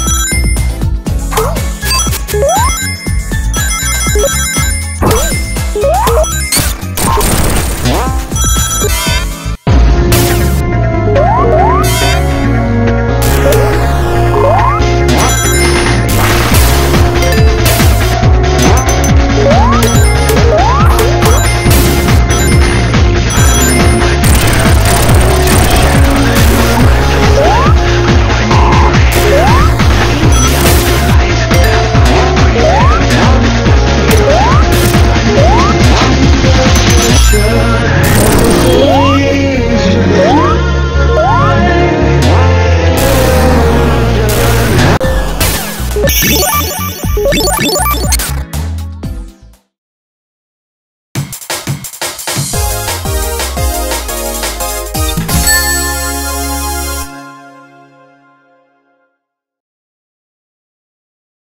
Bye. Yeah.